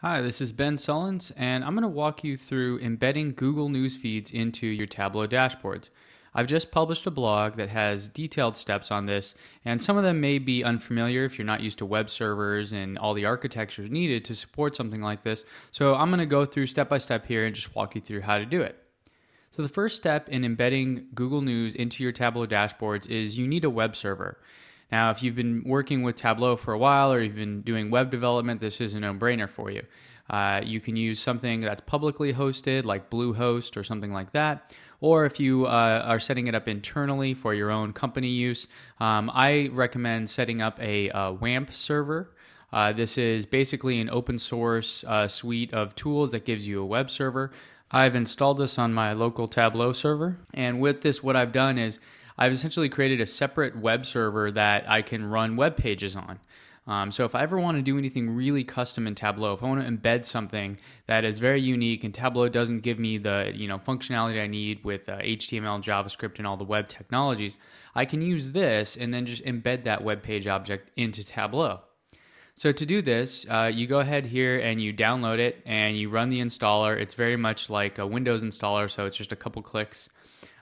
Hi, this is Ben Sullins, and I'm going to walk you through embedding Google News feeds into your Tableau dashboards. I've just published a blog that has detailed steps on this, and some of them may be unfamiliar if you're not used to web servers and all the architectures needed to support something like this. So I'm going to go through step by step here and just walk you through how to do it. So, the first step in embedding Google News into your Tableau dashboards is you need a web server. Now, if you've been working with Tableau for a while or you've been doing web development, this is a no brainer for you. Uh, you can use something that's publicly hosted, like Bluehost or something like that. Or if you uh, are setting it up internally for your own company use, um, I recommend setting up a, a WAMP server. Uh, this is basically an open source uh, suite of tools that gives you a web server. I've installed this on my local Tableau server. And with this, what I've done is I've essentially created a separate web server that I can run web pages on. Um, so if I ever want to do anything really custom in Tableau, if I want to embed something that is very unique and Tableau doesn't give me the you know functionality I need with uh, HTML, JavaScript, and all the web technologies, I can use this and then just embed that web page object into Tableau. So to do this, uh, you go ahead here and you download it and you run the installer. It's very much like a Windows installer, so it's just a couple clicks.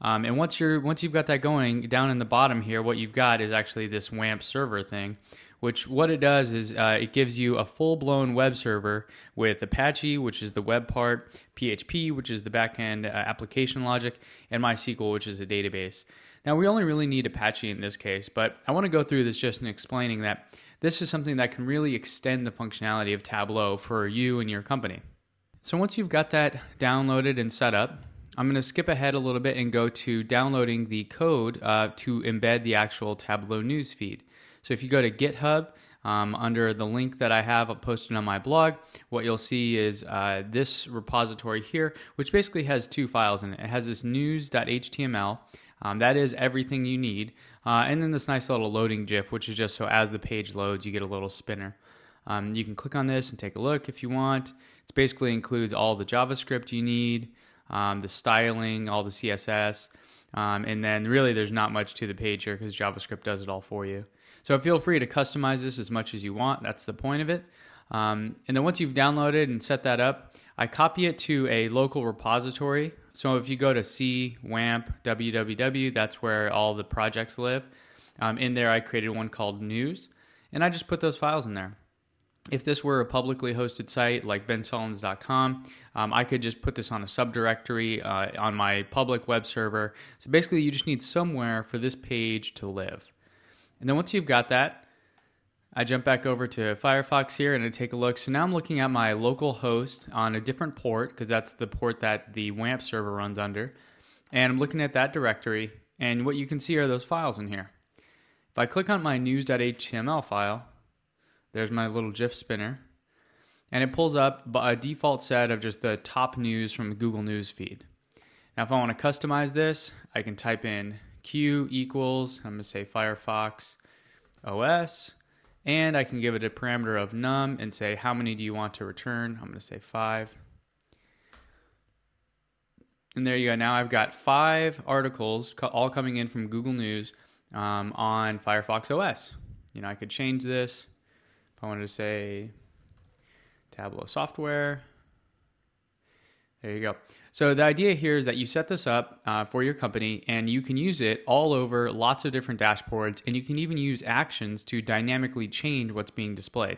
Um, and once you're once you've got that going, down in the bottom here, what you've got is actually this WAMP server thing, which what it does is uh, it gives you a full blown web server with Apache, which is the web part, PHP, which is the backend uh, application logic, and MySQL, which is a database. Now we only really need Apache in this case, but I want to go through this just in explaining that this is something that can really extend the functionality of Tableau for you and your company. So once you've got that downloaded and set up, I'm going to skip ahead a little bit and go to downloading the code uh, to embed the actual Tableau news feed. So if you go to GitHub, um, under the link that I have posted on my blog, what you'll see is uh, this repository here, which basically has two files in it. It has this news.html. Um, that is everything you need. Uh, and then this nice little loading GIF, which is just so as the page loads, you get a little spinner. Um, you can click on this and take a look if you want. It basically includes all the JavaScript you need um, the styling, all the CSS. Um, and then really there's not much to the page here because JavaScript does it all for you. So feel free to customize this as much as you want. That's the point of it. Um, and then once you've downloaded and set that up, I copy it to a local repository. So if you go to C, WAMP, www, that's where all the projects live. Um, in there, I created one called News, and I just put those files in there if this were a publicly hosted site like bensullins.com, um, I could just put this on a subdirectory uh, on my public web server. So basically, you just need somewhere for this page to live. And then once you've got that, I jump back over to Firefox here and I take a look. So now I'm looking at my local host on a different port because that's the port that the WAMP server runs under. And I'm looking at that directory, and what you can see are those files in here. If I click on my news.html file, there's my little GIF spinner. And it pulls up a default set of just the top news from the Google News feed. Now, if I want to customize this, I can type in Q equals, I'm going to say Firefox OS, and I can give it a parameter of num and say how many do you want to return. I'm going to say five. And there you go. Now I've got five articles all coming in from Google News um, on Firefox OS. You know, I could change this I wanted to say Tableau software, there you go. So the idea here is that you set this up uh, for your company and you can use it all over lots of different dashboards and you can even use actions to dynamically change what's being displayed.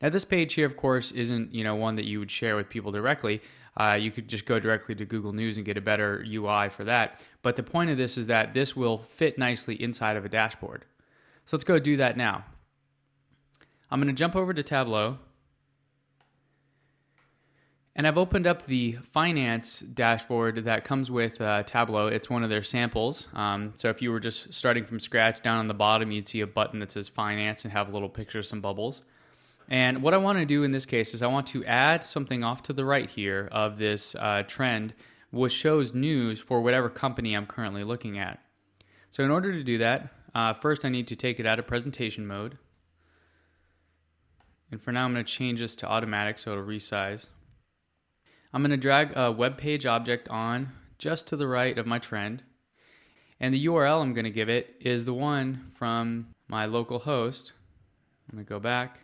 Now this page here, of course, isn't you know one that you would share with people directly. Uh, you could just go directly to Google News and get a better UI for that. But the point of this is that this will fit nicely inside of a dashboard. So let's go do that now. I'm going to jump over to Tableau. And I've opened up the finance dashboard that comes with uh, Tableau. It's one of their samples. Um, so if you were just starting from scratch, down on the bottom, you'd see a button that says finance and have a little picture of some bubbles. And what I want to do in this case is I want to add something off to the right here of this uh, trend, which shows news for whatever company I'm currently looking at. So in order to do that, uh, first I need to take it out of presentation mode. And for now, I'm going to change this to automatic so it'll resize. I'm going to drag a web page object on just to the right of my trend. And the URL I'm going to give it is the one from my local host. I'm going to go back.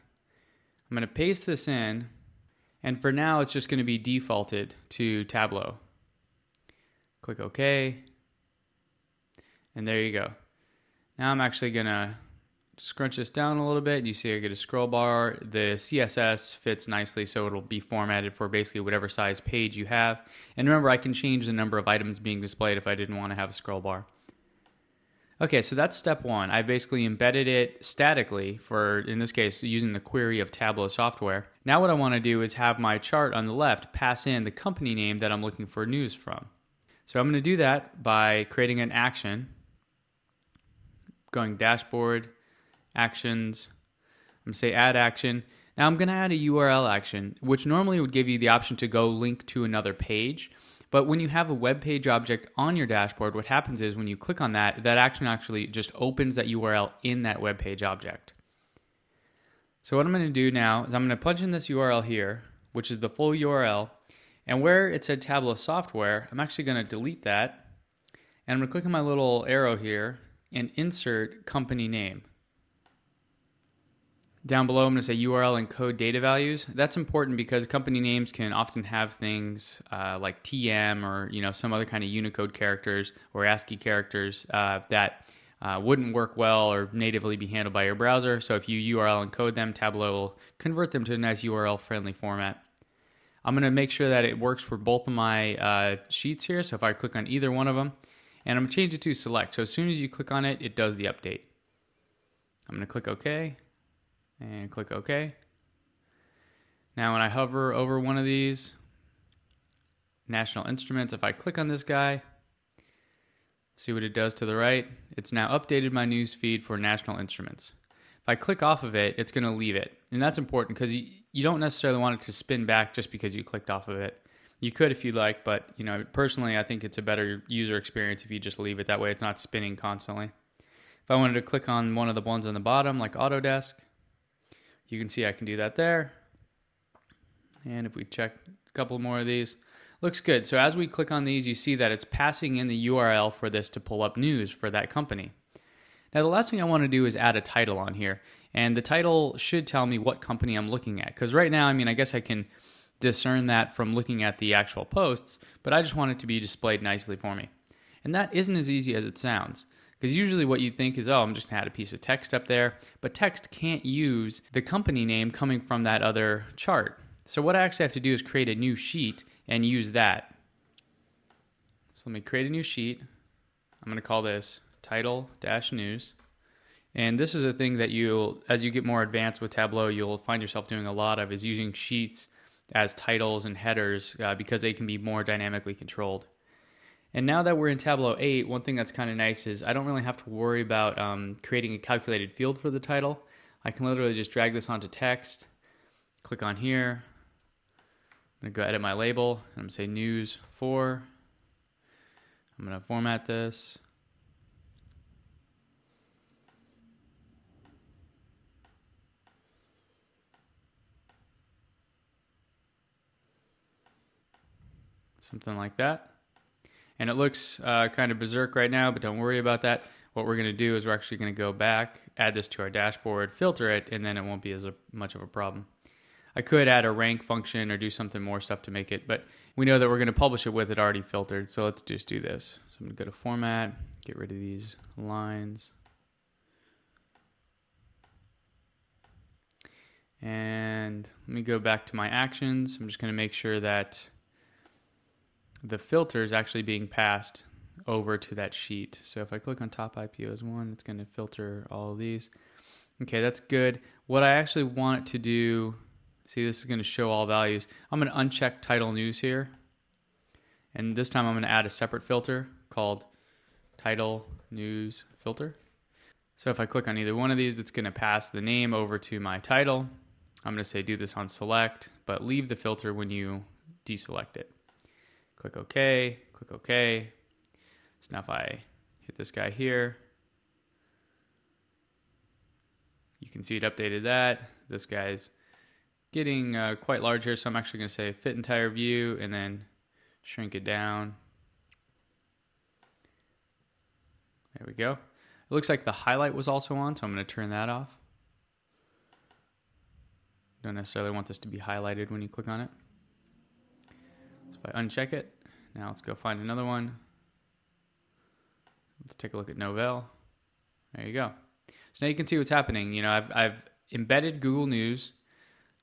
I'm going to paste this in. And for now, it's just going to be defaulted to Tableau. Click OK. And there you go. Now I'm actually going to scrunch this down a little bit. You see I get a scroll bar. The CSS fits nicely so it'll be formatted for basically whatever size page you have. And remember, I can change the number of items being displayed if I didn't want to have a scroll bar. Okay, so that's step one. I basically embedded it statically for, in this case, using the query of Tableau software. Now what I want to do is have my chart on the left pass in the company name that I'm looking for news from. So I'm going to do that by creating an action, going dashboard, actions. I'm to say add action. Now I'm going to add a URL action, which normally would give you the option to go link to another page. But when you have a web page object on your dashboard, what happens is when you click on that, that action actually just opens that URL in that web page object. So what I'm going to do now is I'm going to punch in this URL here, which is the full URL, and where it said Tableau software, I'm actually going to delete that, and I'm going to click on my little arrow here and insert company name. Down below, I'm going to say URL encode data values. That's important because company names can often have things uh, like TM or you know some other kind of Unicode characters or ASCII characters uh, that uh, wouldn't work well or natively be handled by your browser. So if you URL encode them, Tableau will convert them to a nice URL-friendly format. I'm going to make sure that it works for both of my uh, sheets here. So if I click on either one of them, and I'm going to change it to select. So as soon as you click on it, it does the update. I'm going to click OK and click OK. Now when I hover over one of these, National Instruments, if I click on this guy, see what it does to the right, it's now updated my news feed for National Instruments. If I click off of it, it's going to leave it. And that's important because you, you don't necessarily want it to spin back just because you clicked off of it. You could if you like, but you know, personally, I think it's a better user experience if you just leave it that way. It's not spinning constantly. If I wanted to click on one of the ones on the bottom, like Autodesk, you can see I can do that there. And if we check a couple more of these, looks good. So as we click on these, you see that it's passing in the URL for this to pull up news for that company. Now the last thing I want to do is add a title on here. And the title should tell me what company I'm looking at. Because right now, I mean, I guess I can discern that from looking at the actual posts, but I just want it to be displayed nicely for me. And that isn't as easy as it sounds. Because usually what you think is, oh, I'm just going to add a piece of text up there. But text can't use the company name coming from that other chart. So what I actually have to do is create a new sheet and use that. So let me create a new sheet. I'm going to call this title dash news. And this is a thing that you'll, as you get more advanced with Tableau, you'll find yourself doing a lot of is using sheets as titles and headers uh, because they can be more dynamically controlled. And now that we're in Tableau 8, one thing that's kind of nice is I don't really have to worry about um, creating a calculated field for the title. I can literally just drag this onto text, click on here, I'm to go edit my label, I'm to say news 4. I'm going to format this. Something like that and it looks uh, kind of berserk right now, but don't worry about that. What we're going to do is we're actually going to go back, add this to our dashboard, filter it, and then it won't be as a, much of a problem. I could add a rank function or do something more stuff to make it, but we know that we're going to publish it with it already filtered, so let's just do this. So I'm going to go to Format, get rid of these lines. And let me go back to my actions. I'm just going to make sure that the filter is actually being passed over to that sheet. So if I click on top IPOs one, it's going to filter all of these. Okay, that's good. What I actually want it to do, see this is going to show all values. I'm going to uncheck title news here. And this time I'm going to add a separate filter called title news filter. So if I click on either one of these, it's going to pass the name over to my title. I'm going to say do this on select, but leave the filter when you deselect it. Click OK, click OK. So now if I hit this guy here, you can see it updated that. This guy's getting uh, quite large here, so I'm actually going to say fit entire view and then shrink it down. There we go. It looks like the highlight was also on, so I'm going to turn that off. Don't necessarily want this to be highlighted when you click on it. So if I uncheck it, now let's go find another one. Let's take a look at Novell. There you go. So now you can see what's happening. You know, I've, I've embedded Google News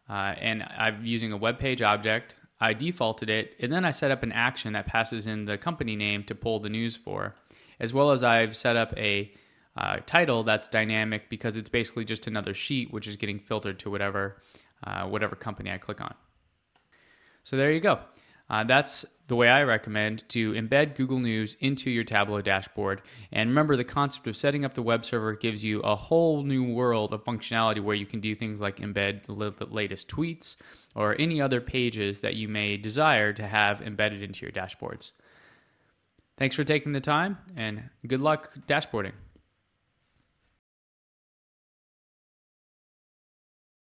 uh, and I'm using a web page object. I defaulted it, and then I set up an action that passes in the company name to pull the news for, as well as I've set up a uh, title that's dynamic because it's basically just another sheet which is getting filtered to whatever uh, whatever company I click on. So there you go. Uh, that's the way I recommend to embed Google News into your Tableau dashboard. And remember, the concept of setting up the web server gives you a whole new world of functionality where you can do things like embed the latest tweets or any other pages that you may desire to have embedded into your dashboards. Thanks for taking the time and good luck dashboarding.